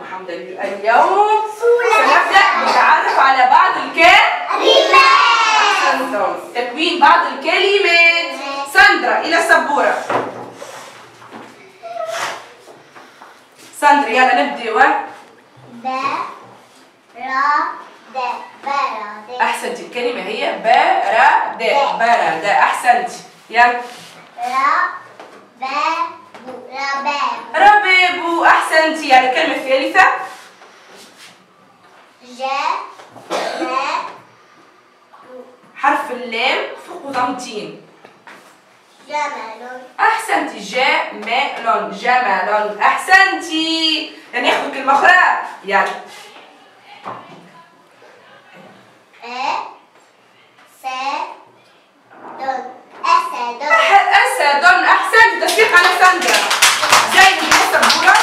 محمد اليوم سنبدأ نتعرف على بعض الكلمات. تكوين بعض الكلمات. ساندرا إلى السبورة ساندرا يلا نبدأ. ب را د برد أحسنتي. الكلمة هي برد برد أحسنتي. يلا. را ب ب رباب ربيبو أحسنتي يعني الكلمة الثالثة ج م حرف اللام فوق ضمتين جمل أحسنتي جمال جمال. أحسنتي. يعني ناخذ كلمة أخرى. يلا. أسد أسد أحسنتي. تشويق على زين من السبورة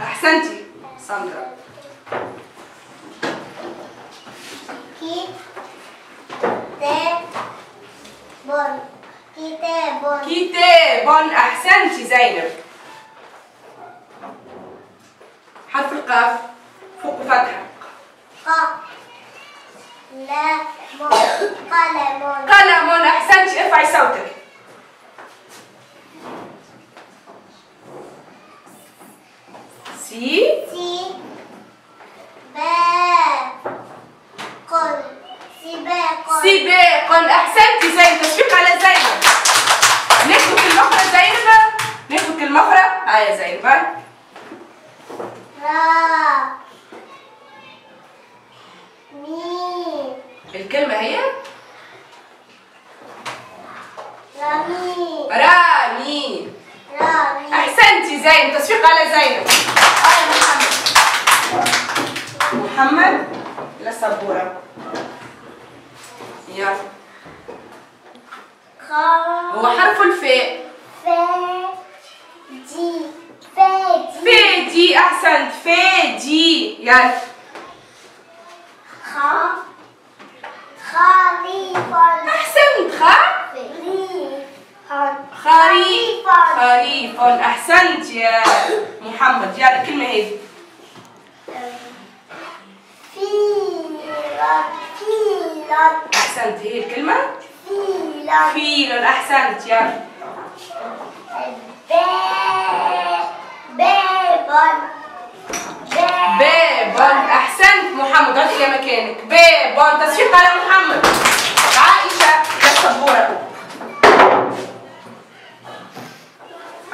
أحسنتي ساندرا كي ت بون كتاب كتاب أحسنتي زينب حرف القاف فوق فتحة ق لا قلم قلم أحسنتي ارفعي صوتك. سي. سي با قل سباق سباق أحسنتي زينب تشويق على زينب ناخد كلمة أخرى زينب ناخد كلمة أخرى آه يا زينب. را مي الكلمة هي رمي رامي رامي زينب تشويق على زينب يا محمد. محمد للسبورة يلا. خا هو حرف الفاء فا دي فادي. فادي أحسنت فادي. يلا. خا. خريفا أحسنت خ خريفا خريف خريف أحسنت يا محمد. يلا الكلمة هذه فيلا فيلا أحسنت. هي الكلمة؟ فيلا فيل أحسنت يلا باب باب باب أحسنت محمد. عد إلى مكانك. باب تصفيق على محمد. عائشة يا السبورة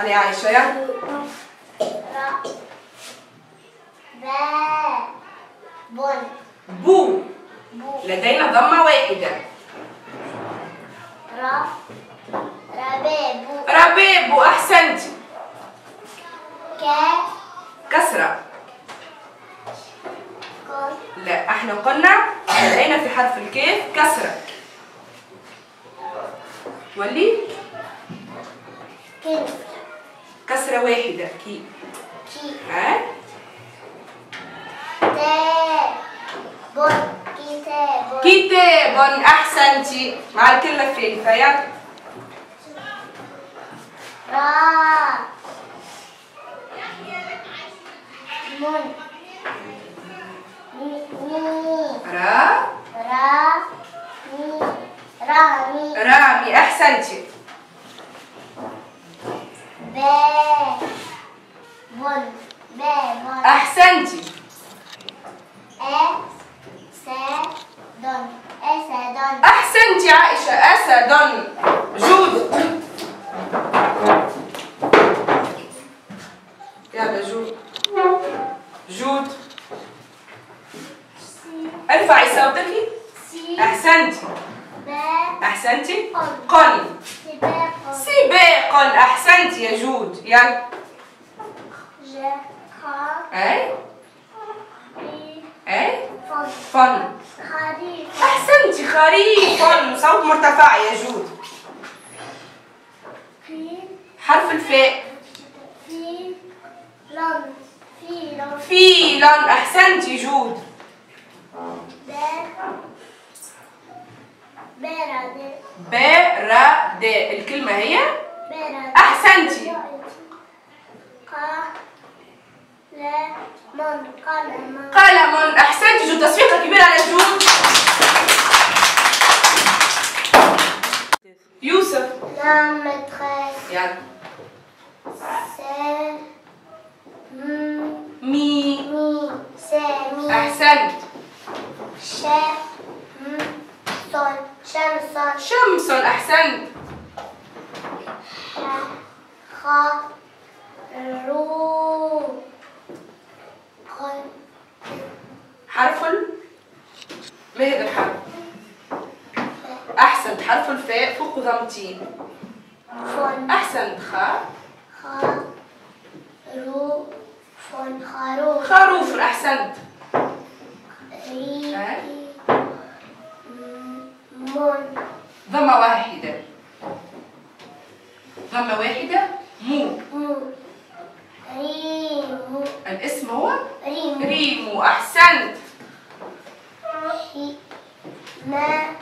علي يا باب بو لدينا ضمة واحدة را رباب رباب أحسنت ك كسرة كل لا إحنا قلنا لدينا في حرف الكاف كسرة ولي كل كسرة واحدة كي كي ها كتاب كتاب كتاب أحسنتي مع الكلمة الثالثة يا را من را را مي رامي رامي أحسنتي با بن. باب أحسنتي. أسد أسد أحسنتي عائشة. أسد جود يلا جود جود ارفعي صوتك سي أحسنتي با أحسنتي قل سباق سباق أحسنتي يا جود يلا جخا أي أي فن فن خريف أحسنتي خريف صوت مرتفع يا جود حرف الفاء في لن في لن فيلا أحسنتي جود ب برد برد الكلمة هي برد من قلم قلم أحسنت جود تصفيقه كبيره على جود يوسف. La maîtresse يلا مي. mi أحسنت. chef son Chamson شمس أحسنت. خا رو خ- حرف ال ما هذا الحرف؟ احسنت حرف الفاء فوق ضمتين فون احسنت خا خا رو. خروف. خروف احسنت ري؟ مون. ضمة واحدة. ضمة واحدة مو مو ريمو الاسم هو ريمو ريمو احسنت حي ما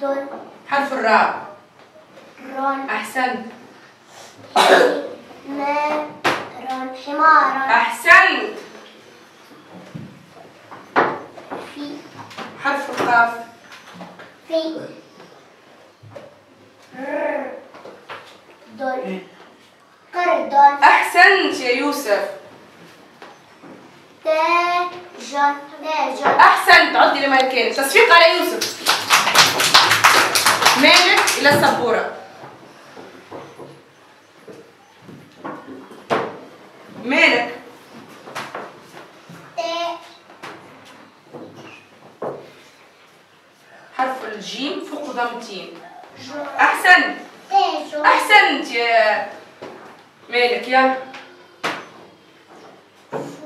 دون. حرف الراء. رون. احسنت حي ما رون حمارا احسنت في. حرف القاف. في. ر دون. قردون احسنت يا يوسف. داجون داجون احسنت عدي تصفيق على يوسف. مالك إلى السبورة. مالك. حرف الجيم فوق ضمتين احسنت احسنت يا مالك. يلا.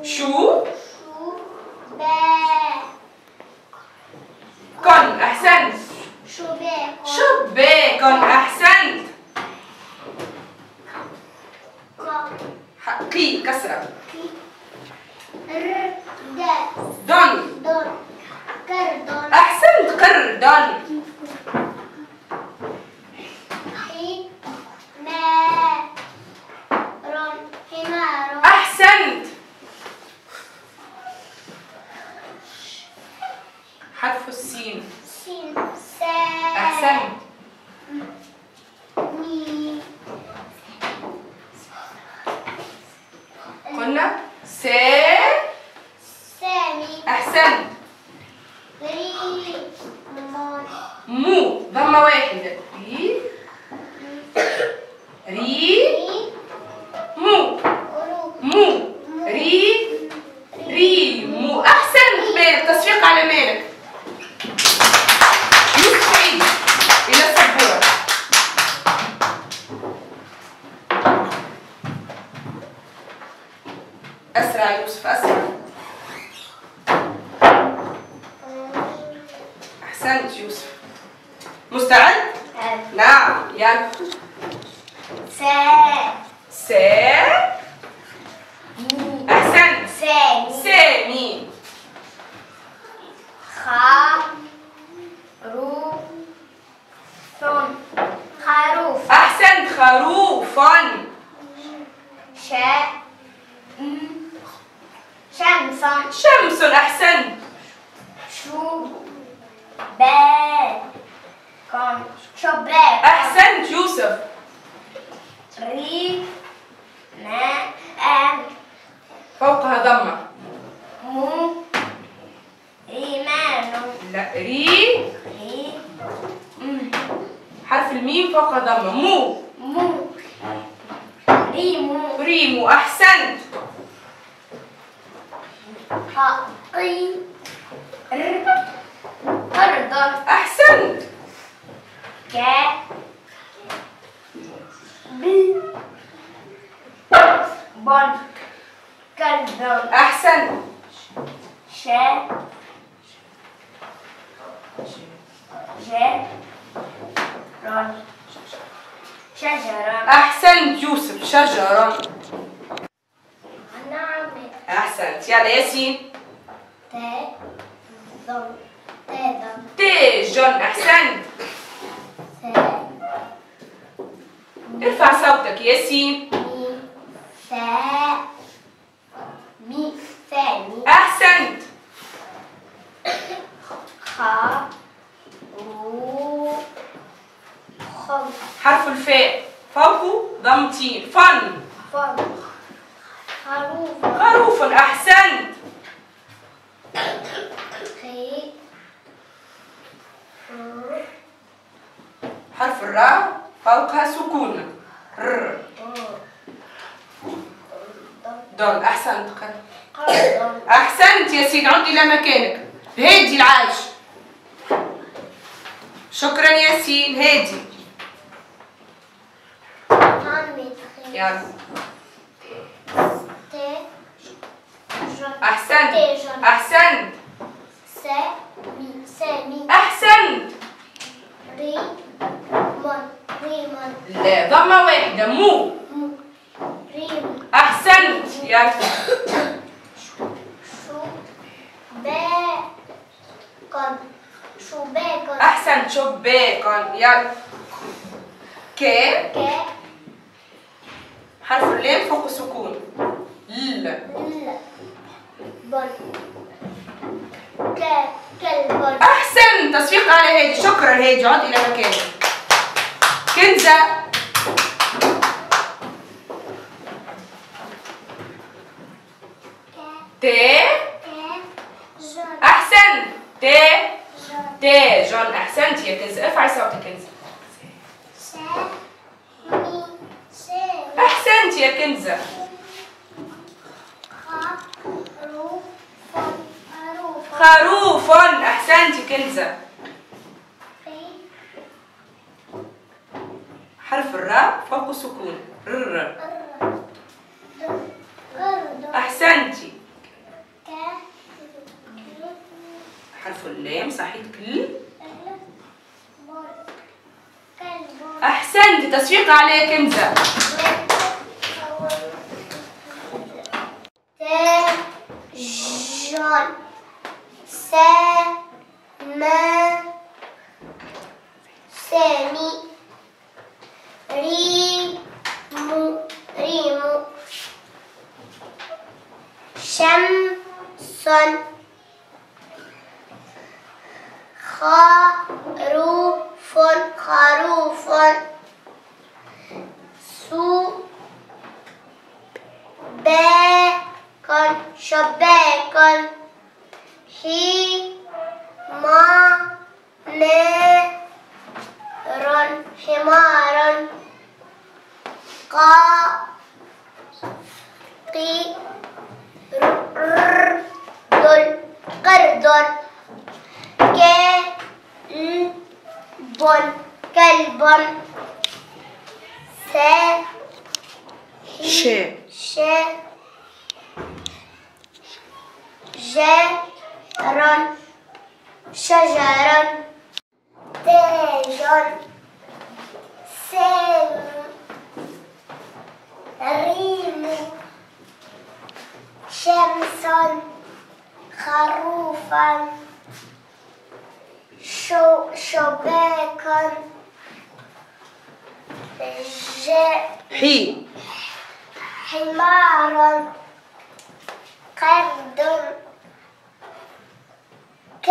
شو؟ شو باكو شباك أحسنت. حقي كسرة. ر دا دون دون كردون احسنت قردون حي ما رون حمار احسنت حرف السين سين سا احسنت مي قلنا س مون مو ضمه واحدة ري ري مو مو ري ري مو احسنت مالك تصفيق على مالك يوسف عيد إلى السبوره اسرع يوسف اسرع احسنت يوسف. مستعد؟ نعم يلا. سا س. احسنت سامي سامي ثون. خروف. احسنت خروف شا شمس شمس احسنت شو با كون شباك احسنت يوسف. ري ما ام فوقها ضمه مو. إيمان لا ري. ري. حرف الميم فوقها ضمه مو. مو. ريمو. ريمو. احسنت حقي ر قردن احسنت ك ب بن كلبن احسنت شا جرا شجرة احسنت يوسف شجرة. نعم احسنت يلا ياسين. ضم تا تيجون احسنت ارفع صوتك ياسين مي ثاني أحسنت خ حرف الفاء فوقه ضمتين فن فم خروف خروف أحسنت خي ر حرف الراء فوقها سكون ر ضل أحسنت أحسنت يا سيدي عد إلى مكانك هادي العايش شكرا ياسين هادي عمي تخي يلا ت ج أحسنت أحسنت أحسنت ري لا ضمة واحدة مو أحسنت يلا باكن شو باكن أحسنت يلا ك ك حرف اللام فوق سكون ل ل بن ك أحسن تصفيق على هادي شكرا هادي عد إلى مكانك كنزة. ت. أحسن. ت. ت. جون. أحسنت. يا كنزة ارفعي صوتك كنزة أحسنت يا كنزة خروف كنزة حرف الراء فوق سكون ر. أحسنتي. حرف اللام صحيح. كل أحسنت. تصفيق على كنزة جون سما سامي ريمو ريمو شمس خروف خروف سو باكن شباك حمار حمار قا قي قرد كلب كلب س ش ش جرا شجرا. تاج ريم شمس خروفا ج حي. حمارا قرد ك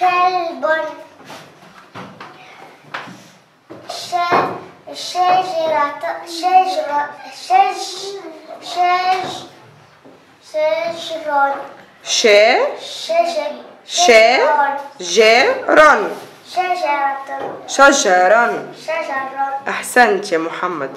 كلب ش شجرة شجرة شج شج شجر ش شجر ش جرا شجرة شجرا أحسنت يا محمد؟